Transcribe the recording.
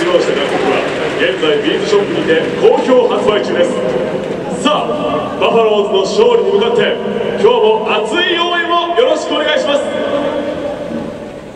二郎社楽曲は現在ビーズショップにて好評発売中です。さあバファローズの勝利に向かって今日も熱い応援をよろしくお願いします。